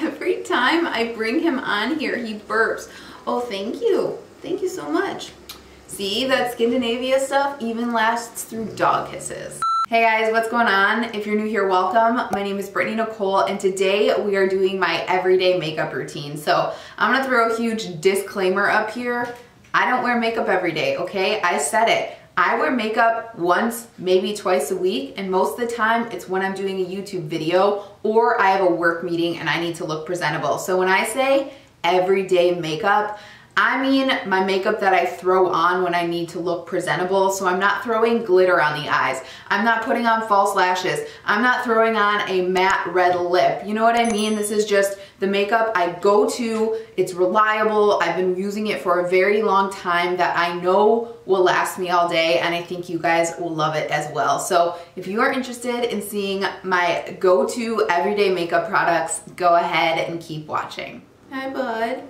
every time I bring him on here, he burps. Oh, thank you. Thank you so much. See, that Skindinavia stuff even lasts through dog kisses. Hey guys, what's going on? If you're new here, welcome. My name is Brittany Nicole and today we are doing my everyday makeup routine. So I'm gonna throw a huge disclaimer up here. I don't wear makeup every day, okay? I said it. I wear makeup once, maybe twice a week, and most of the time it's when I'm doing a YouTube video or I have a work meeting and I need to look presentable. So when I say everyday makeup, I mean my makeup that I throw on when I need to look presentable. So I'm not throwing glitter on the eyes. I'm not putting on false lashes. I'm not throwing on a matte red lip. You know what I mean? This is just the makeup I go to. It's reliable. I've been using it for a very long time that I know will last me all day and I think you guys will love it as well. So if you are interested in seeing my go-to everyday makeup products, go ahead and keep watching. Hi, bud.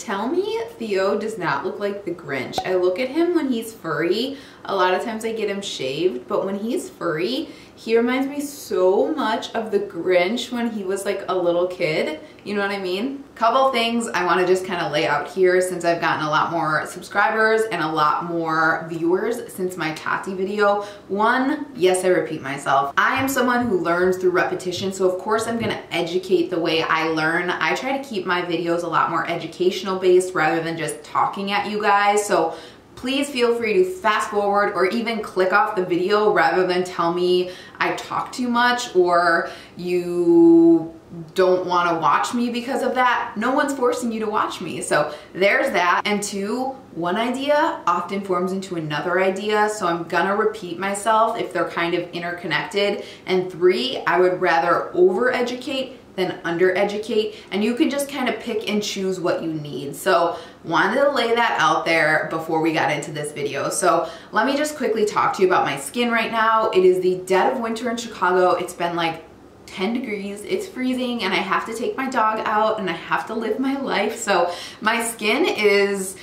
Tell me Theo does not look like the Grinch. I look at him when he's furry. A lot of times I get him shaved, but when he's furry, he reminds me so much of the Grinch when he was like a little kid. You know what I mean? Couple things I wanna just kind of lay out here since I've gotten a lot more subscribers and a lot more viewers since my Tati video. One, yes, I repeat myself. I am someone who learns through repetition, so of course I'm gonna educate the way I learn. I try to keep my videos a lot more educational based rather than just talking at you guys. So please feel free to fast forward or even click off the video rather than tell me I talk too much or you don't want to watch me because of that. No one's forcing you to watch me. So there's that. And two, one idea often forms into another idea. So I'm gonna repeat myself if they're kind of interconnected. And three, I would rather over educate than undereducate and you can just kind of pick and choose what you need. So wanted to lay that out there before we got into this video. So let me just quickly talk to you about my skin right now. It is the dead of winter in Chicago. It's been like 10 degrees, it's freezing and I have to take my dog out and I have to live my life. So my skin is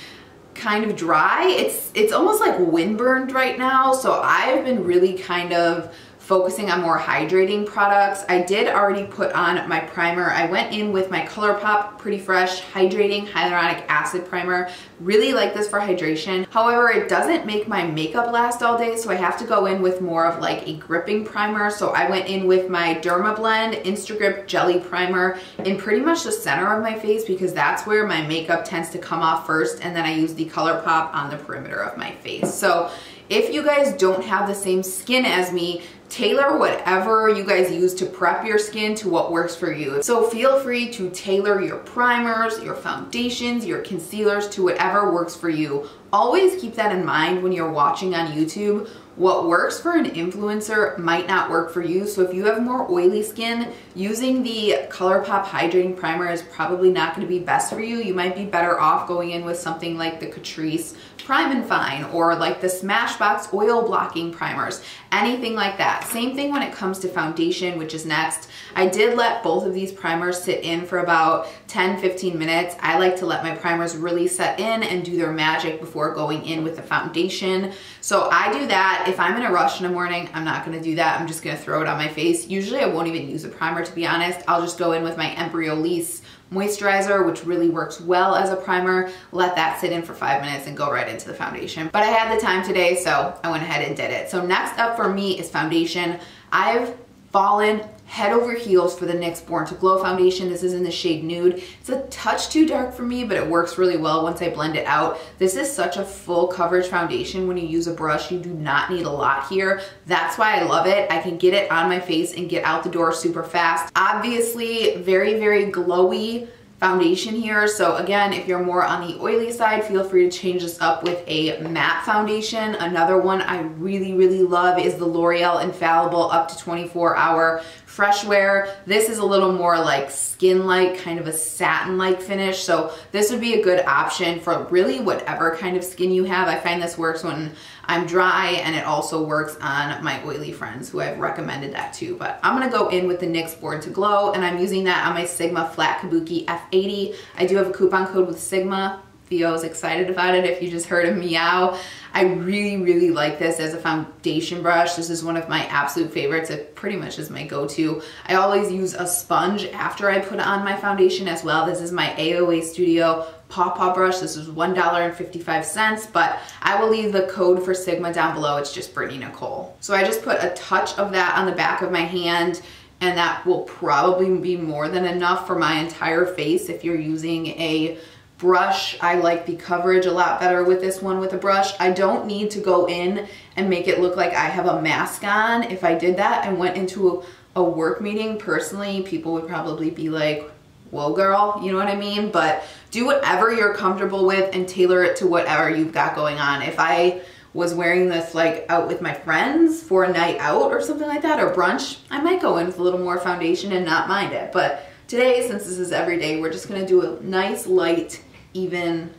kind of dry. It's, it's almost like windburned right now. So I've been really kind of focusing on more hydrating products. I did already put on my primer. I went in with my ColourPop Pretty Fresh Hydrating Hyaluronic Acid Primer. Really like this for hydration. However, it doesn't make my makeup last all day, so I have to go in with more of like a gripping primer. So I went in with my Dermablend Instagrip Jelly Primer in pretty much the center of my face because that's where my makeup tends to come off first and then I use the ColourPop on the perimeter of my face. So if you guys don't have the same skin as me, tailor whatever you guys use to prep your skin to what works for you. So feel free to tailor your primers, your foundations, your concealers to whatever works for you. Always keep that in mind when you're watching on YouTube. What works for an influencer might not work for you. So if you have more oily skin, using the ColourPop Hydrating Primer is probably not gonna be best for you. You might be better off going in with something like the Catrice Prime and Fine or like the Smashbox Oil Blocking Primers, anything like that. Same thing when it comes to foundation, which is next. I did let both of these primers sit in for about 10, 15 minutes. I like to let my primers really set in and do their magic before going in with the foundation. So I do that. If I'm in a rush in the morning, I'm not gonna do that. I'm just gonna throw it on my face. Usually I won't even use a primer to be honest. I'll just go in with my Embryolisse moisturizer, which really works well as a primer. Let that sit in for five minutes and go right into the foundation. But I had the time today, so I went ahead and did it. So next up for me is foundation. I've fallen head over heels for the NYX Born to Glow foundation. This is in the shade Nude. It's a touch too dark for me, but it works really well once I blend it out. This is such a full coverage foundation. When you use a brush, you do not need a lot here. That's why I love it. I can get it on my face and get out the door super fast. Obviously, very, very glowy foundation here. So again, if you're more on the oily side, feel free to change this up with a matte foundation. Another one I really, really love is the L'Oreal Infallible Up to 24 Hour Fresh Wear. This is a little more like skin-like, kind of a satin-like finish. So this would be a good option for really whatever kind of skin you have. I find this works when I'm dry and it also works on my oily friends who I've recommended that to. But I'm gonna go in with the NYX Born to Glow and I'm using that on my Sigma Flat Kabuki F80. I do have a coupon code with Sigma Theo's excited about it if you just heard him meow. I really, really like this as a foundation brush. This is one of my absolute favorites. It pretty much is my go-to. I always use a sponge after I put on my foundation as well. This is my AOA Studio Paw Paw brush. This is $1.55, but I will leave the code for Sigma down below. It's just Brittany Nicole. So I just put a touch of that on the back of my hand and that will probably be more than enough for my entire face if you're using a brush. I like the coverage a lot better with this one with a brush. I don't need to go in and make it look like I have a mask on. If I did that and went into a, work meeting, personally, people would probably be like, whoa girl, you know what I mean? But do whatever you're comfortable with and tailor it to whatever you've got going on. If I was wearing this like out with my friends for a night out or something like that or brunch, I might go in with a little more foundation and not mind it. But today, since this is every day, we're just gonna do a nice light even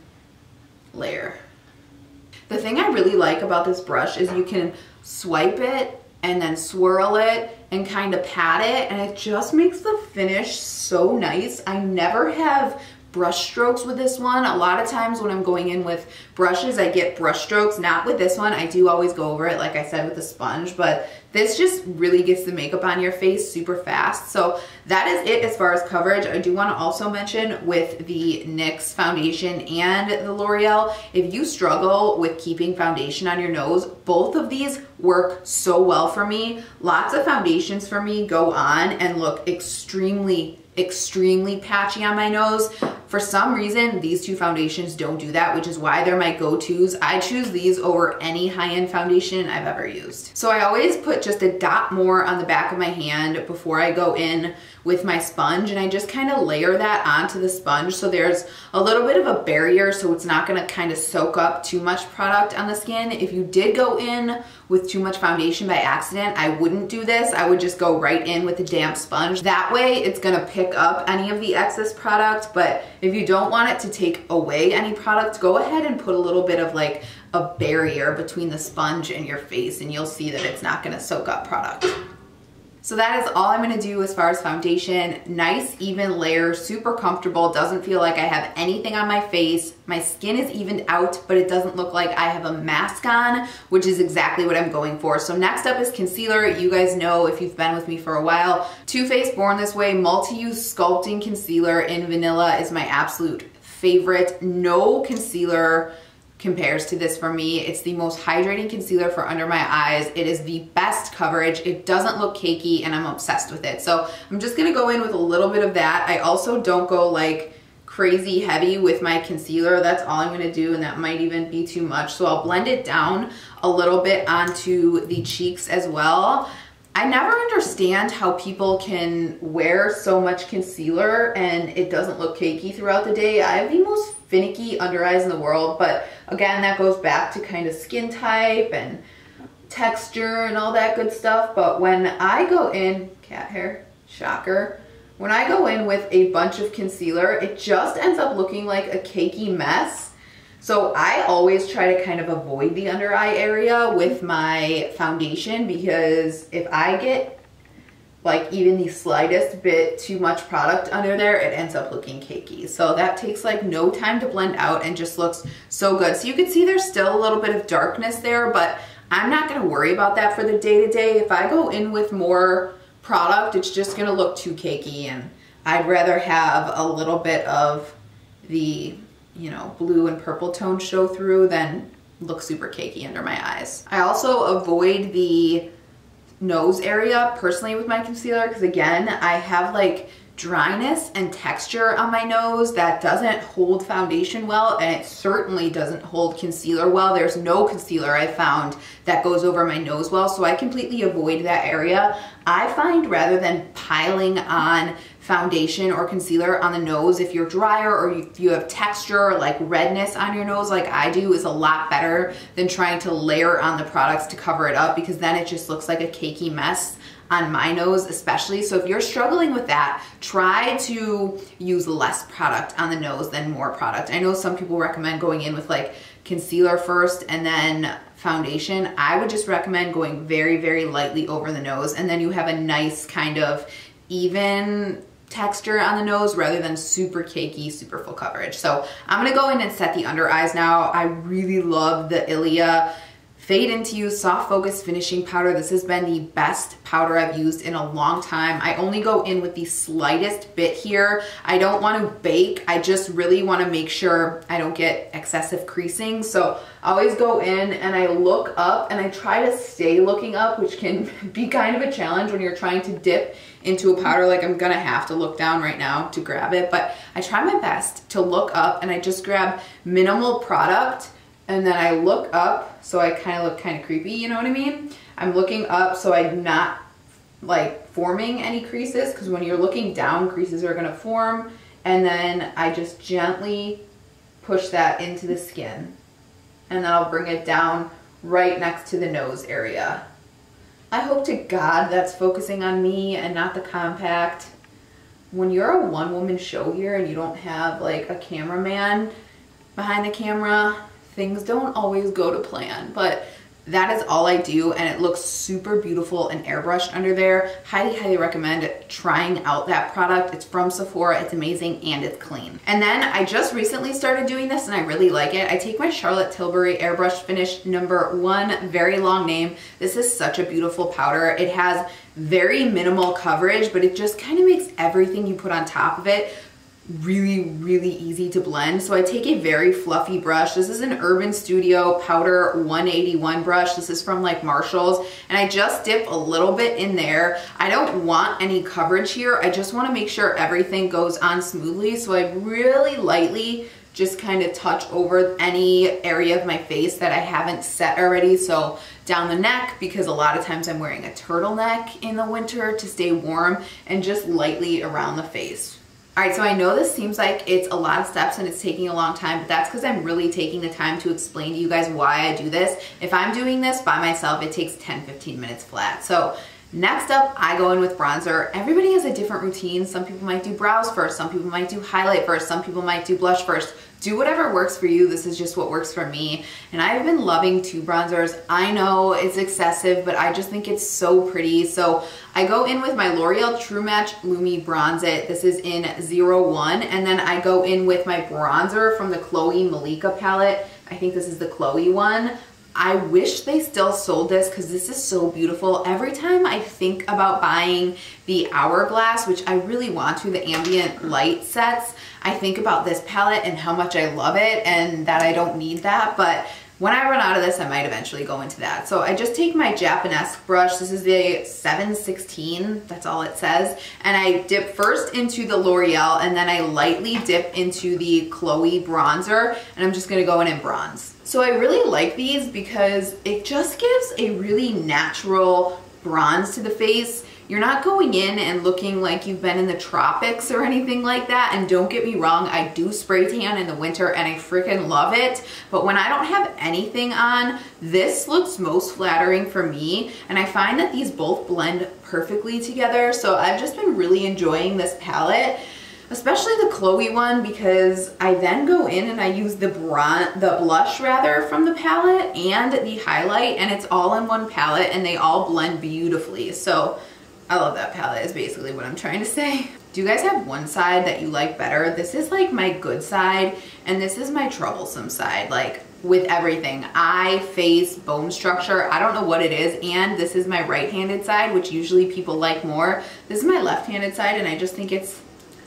layer. The thing I really like about this brush is you can swipe it and then swirl it and kind of pat it and it just makes the finish so nice. I never have brush strokes with this one. A lot of times when I'm going in with brushes, I get brush strokes. Not with this one. I do always go over it, like I said, with a sponge, but this just really gets the makeup on your face super fast. So that is it as far as coverage. I do want to also mention with the NYX foundation and the L'Oreal, if you struggle with keeping foundation on your nose, both of these work so well for me. Lots of foundations for me go on and look extremely extremely patchy on my nose. For some reason, these two foundations don't do that, which is why they're my go-tos. I choose these over any high-end foundation I've ever used. So I always put just a dot more on the back of my hand before I go in with my sponge and I just kind of layer that onto the sponge so there's a little bit of a barrier so it's not gonna kind of soak up too much product on the skin. If you did go in with too much foundation by accident, I wouldn't do this. I would just go right in with a damp sponge. That way it's gonna pick up any of the excess product, but if you don't want it to take away any product, go ahead and put a little bit of like a barrier between the sponge and your face and you'll see that it's not gonna soak up product. So that is all I'm gonna do as far as foundation. Nice, even layer, super comfortable, doesn't feel like I have anything on my face. My skin is evened out, but it doesn't look like I have a mask on, which is exactly what I'm going for. So next up is concealer. You guys know if you've been with me for a while, Too Faced Born This Way Multi-Use Sculpting Concealer in Vanilla is my absolute favorite. No concealer compares to this for me. It's the most hydrating concealer for under my eyes. It is the best coverage. It doesn't look cakey and I'm obsessed with it. So I'm just gonna go in with a little bit of that. I also don't go like crazy heavy with my concealer. That's all I'm gonna do and that might even be too much. So I'll blend it down a little bit onto the cheeks as well. I never understand how people can wear so much concealer and it doesn't look cakey throughout the day. I have the most finicky under eyes in the world, but again, that goes back to kind of skin type and texture and all that good stuff. But when I go in, cat hair, shocker, when I go in with a bunch of concealer, it just ends up looking like a cakey mess so I always try to kind of avoid the under eye area with my foundation because if I get like even the slightest bit too much product under there, it ends up looking cakey. So that takes like no time to blend out and just looks so good. So you can see there's still a little bit of darkness there, but I'm not gonna worry about that for the day to day. If I go in with more product, it's just gonna look too cakey and I'd rather have a little bit of the you know, blue and purple tone show through then look super cakey under my eyes. I also avoid the nose area personally with my concealer because again, I have like dryness and texture on my nose that doesn't hold foundation well and it certainly doesn't hold concealer well. There's no concealer I found that goes over my nose well so I completely avoid that area. I find rather than piling on foundation or concealer on the nose if you're drier or if you have texture or like redness on your nose like I do is a lot better than trying to layer on the products to cover it up because then it just looks like a cakey mess on my nose especially. So if you're struggling with that, try to use less product on the nose than more product. I know some people recommend going in with like concealer first and then foundation. I would just recommend going very, very lightly over the nose and then you have a nice kind of even texture on the nose rather than super cakey, super full coverage. So I'm gonna go in and set the under eyes now. I really love the Ilia Fade Into You Soft Focus Finishing Powder. This has been the best powder I've used in a long time. I only go in with the slightest bit here. I don't want to bake. I just really want to make sure I don't get excessive creasing. So I always go in and I look up and I try to stay looking up, which can be kind of a challenge when you're trying to dip into a powder. Like I'm gonna have to look down right now to grab it, but I try my best to look up and I just grab minimal product and then I look up so I kind of look kind of creepy, you know what I mean? I'm looking up so I'm not like forming any creases because when you're looking down, creases are gonna form. And then I just gently push that into the skin. And then I'll bring it down right next to the nose area. I hope to God that's focusing on me and not the compact. When you're a one woman show here and you don't have like a cameraman behind the camera, things don't always go to plan, but that is all I do and it looks super beautiful and airbrushed under there. Highly, highly recommend trying out that product. It's from Sephora, it's amazing and it's clean. And then I just recently started doing this and I really like it. I take my Charlotte Tilbury Airbrush Finish number one, very long name. This is such a beautiful powder. It has very minimal coverage, but it just kind of makes everything you put on top of it really, really easy to blend. So I take a very fluffy brush. This is an Urban Studio Powder 181 brush. This is from like Marshall's. And I just dip a little bit in there. I don't want any coverage here. I just wanna make sure everything goes on smoothly. So I really lightly just kind of touch over any area of my face that I haven't set already. So down the neck, because a lot of times I'm wearing a turtleneck in the winter to stay warm, and just lightly around the face. All right, so I know this seems like it's a lot of steps and it's taking a long time, but that's because I'm really taking the time to explain to you guys why I do this. If I'm doing this by myself, it takes 10, 15 minutes flat. So Next up, I go in with bronzer. Everybody has a different routine. Some people might do brows first, some people might do highlight first, some people might do blush first. Do whatever works for you. This is just what works for me. And I've been loving two bronzers. I know it's excessive, but I just think it's so pretty. So I go in with my L'Oreal True Match Lumi Bronze It. This is in 01. And then I go in with my bronzer from the Chloe Malika palette. I think this is the Chloe one. I wish they still sold this because this is so beautiful. Every time I think about buying the Hourglass, which I really want to, the ambient light sets, I think about this palette and how much I love it and that I don't need that. But when I run out of this, I might eventually go into that. So I just take my Japanese brush. This is the 716, that's all it says. And I dip first into the L'Oreal and then I lightly dip into the Chloe bronzer and I'm just gonna go in and bronze. So I really like these because it just gives a really natural bronze to the face. You're not going in and looking like you've been in the tropics or anything like that. And don't get me wrong, I do spray tan in the winter and I freaking love it. But when I don't have anything on, this looks most flattering for me. And I find that these both blend perfectly together. So I've just been really enjoying this palette especially the Chloe one because I then go in and I use the bron the blush rather from the palette and the highlight and it's all in one palette and they all blend beautifully. So I love that palette is basically what I'm trying to say. Do you guys have one side that you like better? This is like my good side and this is my troublesome side. Like with everything. Eye, face, bone structure, I don't know what it is. And this is my right-handed side, which usually people like more. This is my left-handed side and I just think it's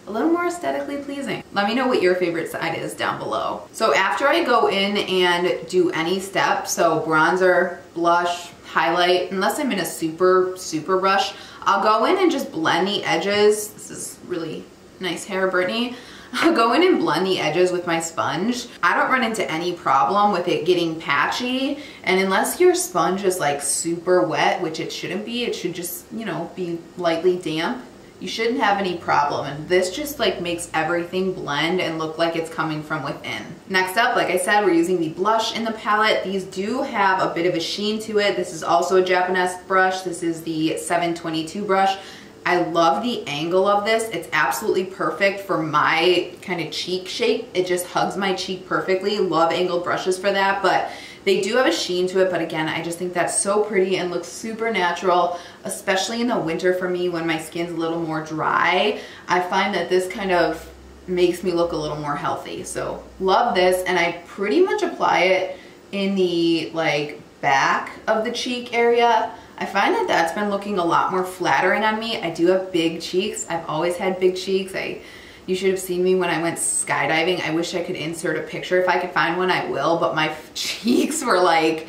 a little more aesthetically pleasing. Let me know what your favorite side is down below. So after I go in and do any step, so bronzer, blush, highlight, unless I'm in a super, super rush, I'll go in and just blend the edges. This is really nice hair, Brittany. I'll go in and blend the edges with my sponge. I don't run into any problem with it getting patchy. And unless your sponge is like super wet, which it shouldn't be, it should just, you know, be lightly damp you shouldn't have any problem. And this just like makes everything blend and look like it's coming from within. Next up, like I said, we're using the blush in the palette. These do have a bit of a sheen to it. This is also a Japanese brush. This is the 722 brush. I love the angle of this. It's absolutely perfect for my kind of cheek shape. It just hugs my cheek perfectly. Love angled brushes for that, but They do have a sheen to it, but again, I just think that's so pretty and looks super natural, especially in the winter for me when my skin's a little more dry. I find that this kind of makes me look a little more healthy. So love this and I pretty much apply it in the like back of the cheek area. I find that that's been looking a lot more flattering on me. I do have big cheeks. I've always had big cheeks. I you should have seen me when I went skydiving. I wish I could insert a picture. If I could find one, I will, but my cheeks were like,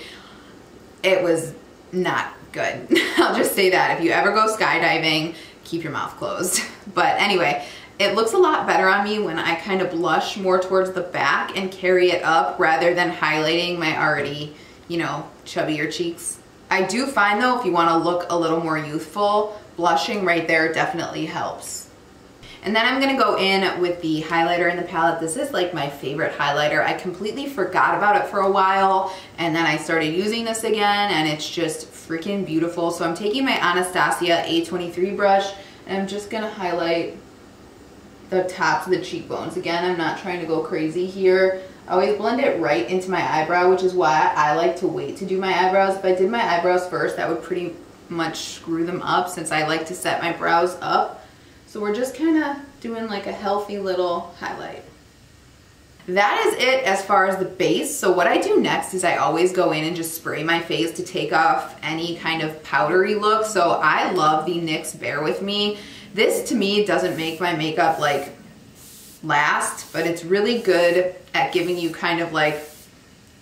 it was not good. I'll just say that. If you ever go skydiving, keep your mouth closed. But anyway, it looks a lot better on me when I kind of blush more towards the back and carry it up rather than highlighting my already, you know, chubbier cheeks. I do find though, if you wanna look a little more youthful, blushing right there definitely helps. And then I'm gonna go in with the highlighter in the palette. This is like my favorite highlighter. I completely forgot about it for a while and then I started using this again and it's just freaking beautiful. So I'm taking my Anastasia A23 brush and I'm just gonna highlight the tops of the cheekbones. Again, I'm not trying to go crazy here. I always blend it right into my eyebrow, which is why I like to wait to do my eyebrows. If I did my eyebrows first, that would pretty much screw them up since I like to set my brows up. So we're just kind of doing like a healthy little highlight. That is it as far as the base. So what I do next is I always go in and just spray my face to take off any kind of powdery look. So I love the NYX Bear With Me. This to me doesn't make my makeup like last, but it's really good at giving you kind of like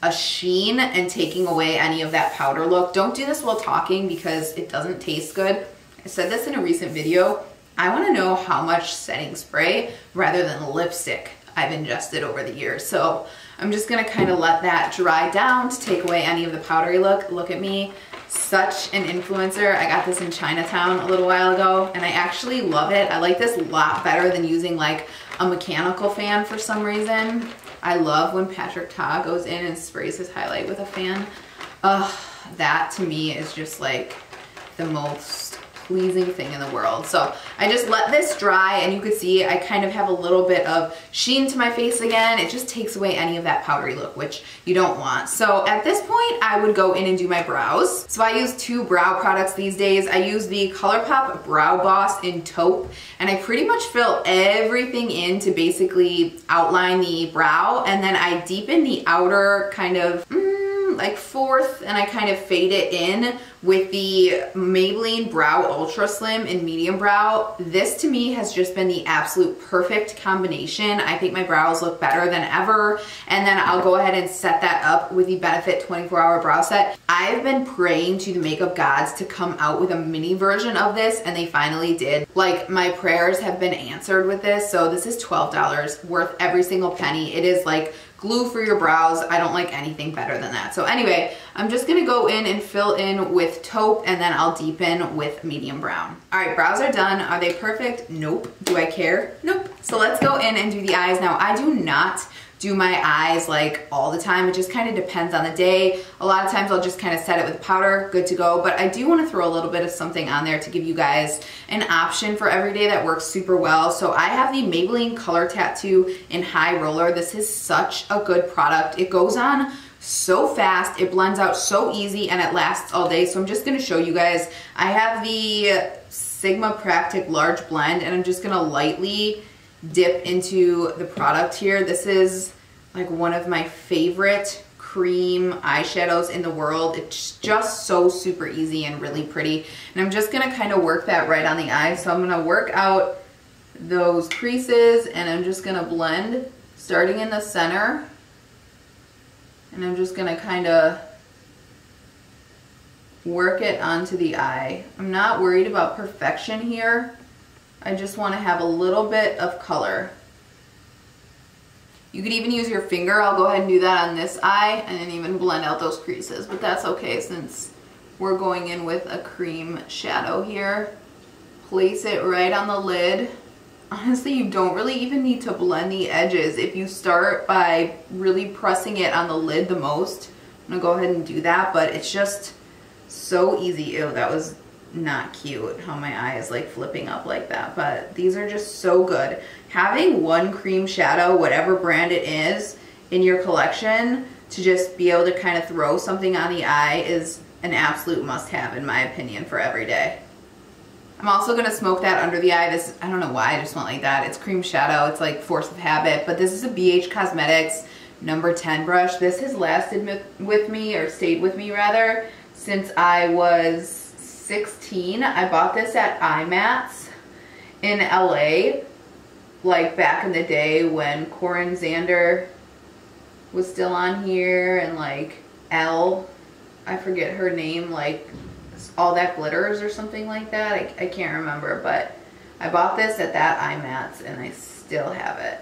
a sheen and taking away any of that powder look. Don't do this while talking because it doesn't taste good. I said this in a recent video. I wanna know how much setting spray rather than lipstick I've ingested over the years. So I'm just gonna kind of let that dry down to take away any of the powdery look. Look at me, such an influencer. I got this in Chinatown a little while ago and I actually love it. I like this a lot better than using like a mechanical fan for some reason. I love when Patrick Ta goes in and sprays his highlight with a fan. Ugh, that to me is just like the most pleasing thing in the world. So I just let this dry and you could see I kind of have a little bit of sheen to my face again. It just takes away any of that powdery look, which you don't want. So at this point, I would go in and do my brows. So I use two brow products these days. I use the ColourPop Brow Boss in taupe and I pretty much fill everything in to basically outline the brow and then I deepen the outer kind of, mm, like fourth and I kind of fade it in with the Maybelline Brow Ultra Slim in medium brow. This to me has just been the absolute perfect combination. I think my brows look better than ever. And then I'll go ahead and set that up with the Benefit 24 hour brow set. I've been praying to the makeup gods to come out with a mini version of this and they finally did. Like my prayers have been answered with this. So this is $12 worth every single penny. It is like glue for your brows. I don't like anything better than that. So anyway, I'm just gonna go in and fill in with taupe and then I'll deepen with medium brown. All right, brows are done. Are they perfect? Nope. Do I care? Nope. So let's go in and do the eyes. Now I do not do my eyes like all the time. It just kind of depends on the day. A lot of times I'll just kind of set it with powder, good to go. But I do want to throw a little bit of something on there to give you guys an option for every day that works super well. So I have the Maybelline Color Tattoo in High Roller. This is such a good product. It goes on so fast, it blends out so easy, and it lasts all day. So I'm just gonna show you guys. I have the Sigma Practic Large Blend, and I'm just gonna lightly dip into the product here. This is like one of my favorite cream eyeshadows in the world. It's just so super easy and really pretty. And I'm just gonna kind of work that right on the eye. So I'm gonna work out those creases and I'm just gonna blend starting in the center. And I'm just gonna kind of work it onto the eye. I'm not worried about perfection here. I just want to have a little bit of color. You could even use your finger. I'll go ahead and do that on this eye and then even blend out those creases, but that's okay since we're going in with a cream shadow here. Place it right on the lid. Honestly, you don't really even need to blend the edges. If you start by really pressing it on the lid the most, I'm gonna go ahead and do that, but it's just so easy. Ew, that was not cute how my eye is like flipping up like that but these are just so good having one cream shadow whatever brand it is in your collection to just be able to kind of throw something on the eye is an absolute must have in my opinion for every day. I'm also gonna smoke that under the eye. This, I don't know why I just went like that. It's cream shadow, it's like force of habit, but this is a BH Cosmetics number 10 brush. This has lasted with me, or stayed with me rather, since I was 16. I bought this at IMATS in LA, like back in the day when Corin Zander was still on here and like Elle, I forget her name, like all that glitters or something like that. I, I can't remember, but I bought this at that IMATS and I still have it.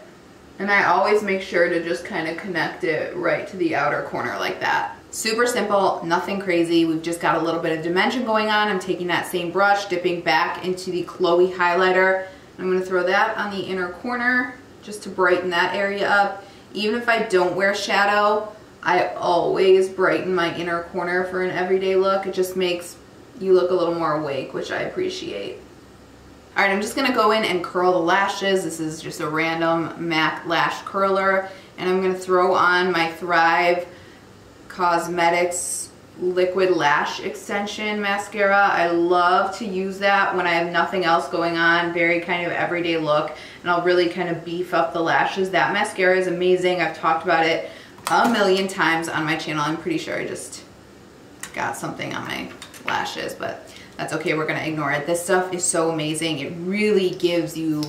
And I always make sure to just kind of connect it right to the outer corner like that. Super simple, nothing crazy. We've just got a little bit of dimension going on. I'm taking that same brush, dipping back into the Chloe highlighter. I'm gonna throw that on the inner corner just to brighten that area up. Even if I don't wear shadow, I always brighten my inner corner for an everyday look. It just makes you look a little more awake, which I appreciate. All right, I'm just gonna go in and curl the lashes. This is just a random MAC lash curler. And I'm gonna throw on my Thrive Cosmetics liquid lash extension mascara. I love to use that when I have nothing else going on, very kind of everyday look, and I'll really kind of beef up the lashes. That mascara is amazing. I've talked about it a million times on my channel. I'm pretty sure I just got something on my lashes, but that's okay. We're gonna ignore it. This stuff is so amazing. It really gives you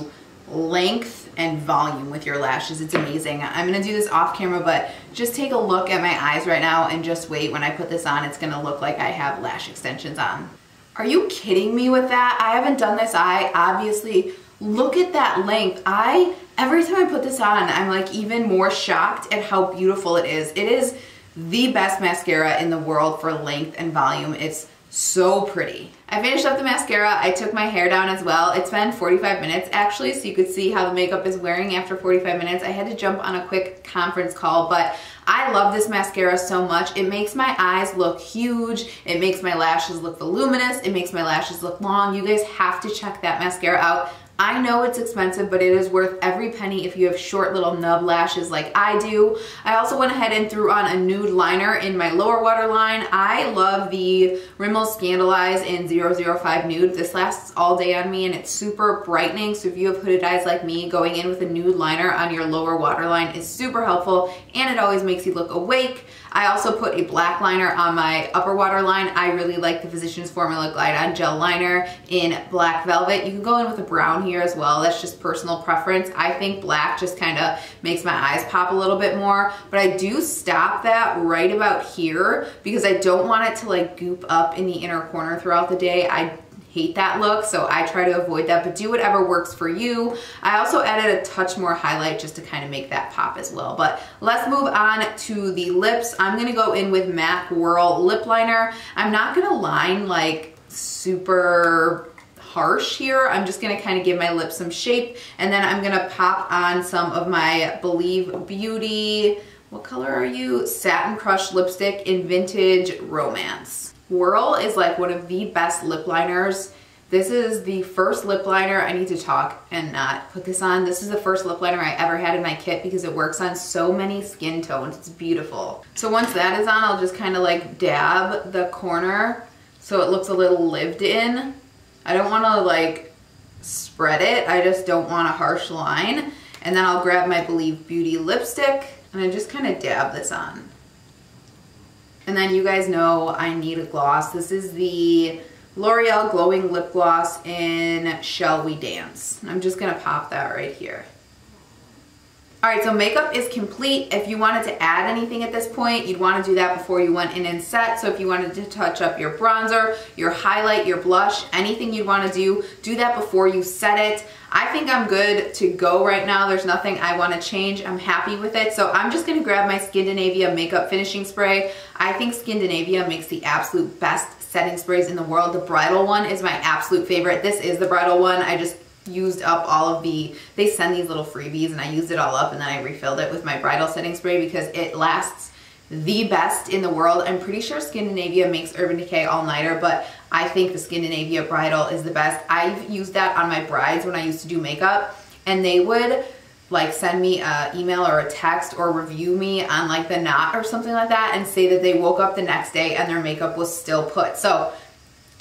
length and volume with your lashes. It's amazing. I'm gonna do this off camera, but just take a look at my eyes right now and just wait. When I put this on, it's gonna look like I have lash extensions on. Are you kidding me with that? I haven't done this eye, obviously. Look at that length. I, every time I put this on, I'm like even more shocked at how beautiful it is. It is the best mascara in the world for length and volume. It's so pretty. I finished up the mascara. I took my hair down as well. It's been 45 minutes actually, so you could see how the makeup is wearing after 45 minutes. I had to jump on a quick conference call, but I love this mascara so much. It makes my eyes look huge. It makes my lashes look voluminous. It makes my lashes look long. You guys have to check that mascara out. I know it's expensive, but it is worth every penny if you have short little nub lashes like I do. I also went ahead and threw on a nude liner in my lower waterline. I love the Rimmel Scandaleyes in 005 Nude. This lasts all day on me and it's super brightening. So if you have hooded eyes like me, going in with a nude liner on your lower waterline is super helpful and it always makes you look awake. I also put a black liner on my upper waterline. I really like the Physicians Formula Glide On Gel Liner in Black Velvet. You can go in with a brown here as well. That's just personal preference. I think black just kind of makes my eyes pop a little bit more, but I do stop that right about here because I don't want it to like goop up in the inner corner throughout the day. I hate that look, so I try to avoid that, but do whatever works for you. I also added a touch more highlight just to kind of make that pop as well. But let's move on to the lips. I'm gonna go in with MAC Whirl Lip Liner. I'm not gonna line like super harsh here. I'm just gonna kind of give my lips some shape and then I'm gonna pop on some of my Believe Beauty, what color are you? Satin Crush lipstick in Vintage Romance. Whirl is like one of the best lip liners. This is the first lip liner, I need to talk and not put this on. This is the first lip liner I ever had in my kit because it works on so many skin tones. It's beautiful. So once that is on, I'll just kind of like dab the corner so it looks a little lived in. I don't want to like spread it. I just don't want a harsh line. And then I'll grab my Believe Beauty lipstick and I just kind of dab this on. And then you guys know I need a gloss. This is the L'Oreal Glowing Lip Gloss in Shall We Dance. I'm just gonna pop that right here. All right, so makeup is complete. If you wanted to add anything at this point, you'd wanna do that before you went in and set. So if you wanted to touch up your bronzer, your highlight, your blush, anything you'd wanna do, do that before you set it. I think I'm good to go right now. There's nothing I wanna change. I'm happy with it. So I'm just gonna grab my Skindinavia makeup finishing spray. I think Skindinavia makes the absolute best setting sprays in the world. The bridal one is my absolute favorite. This is the bridal one. I just used up all of the, they send these little freebies and I used it all up and then I refilled it with my bridal setting spray because it lasts the best in the world. I'm pretty sure Skindinavia makes Urban Decay All-Nighter, but I think the Skindinavia Bridal is the best. I've used that on my brides when I used to do makeup and they would like send me an email or a text or review me on like the knot or something like that and say that they woke up the next day and their makeup was still put. So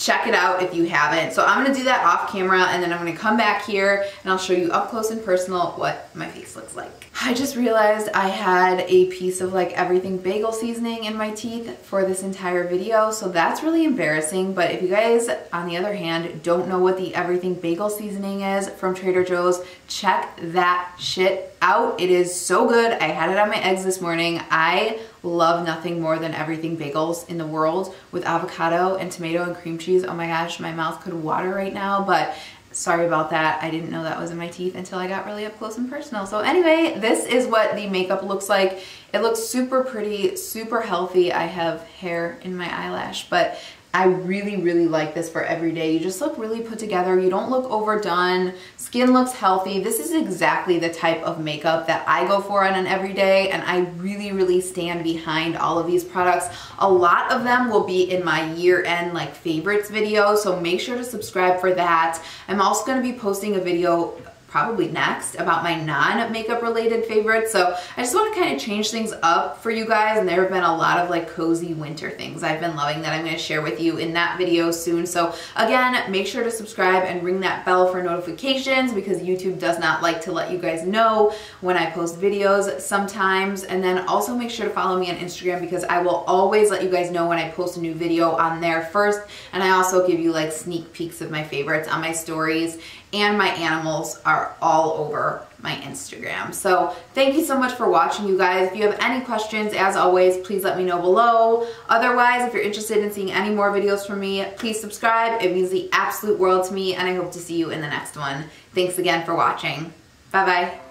check it out if you haven't. So I'm gonna do that off camera and then I'm gonna come back here and I'll show you up close and personal what my face looks like. I just realized I had a piece of like everything bagel seasoning in my teeth for this entire video. So that's really embarrassing. But if you guys, on the other hand, don't know what the everything bagel seasoning is from Trader Joe's, check that shit out. It is so good. I had it on my eggs this morning. I love nothing more than everything bagels in the world with avocado and tomato and cream cheese. Oh my gosh, my mouth could water right now, but sorry about that. I didn't know that was in my teeth until I got really up close and personal. So anyway, this is what the makeup looks like. It looks super pretty, super healthy. I have hair in my eyelash, but I really, really like this for every day. You just look really put together. You don't look overdone. Skin looks healthy. This is exactly the type of makeup that I go for on an everyday and I really, really stand behind all of these products. A lot of them will be in my year-end like favorites video, so make sure to subscribe for that. I'm also gonna be posting a video probably next about my non-makeup related favorites. So I just want to kind of change things up for you guys and there have been a lot of like cozy winter things I've been loving that I'm going to share with you in that video soon. So again, make sure to subscribe and ring that bell for notifications because YouTube does not like to let you guys know when I post videos sometimes. And then also make sure to follow me on Instagram because I will always let you guys know when I post a new video on there first. And I also give you like sneak peeks of my favorites on my stories and my animals are all over my Instagram. So thank you so much for watching you guys. If you have any questions, as always, please let me know below. Otherwise, if you're interested in seeing any more videos from me, please subscribe. It means the absolute world to me and I hope to see you in the next one. Thanks again for watching. Bye-bye.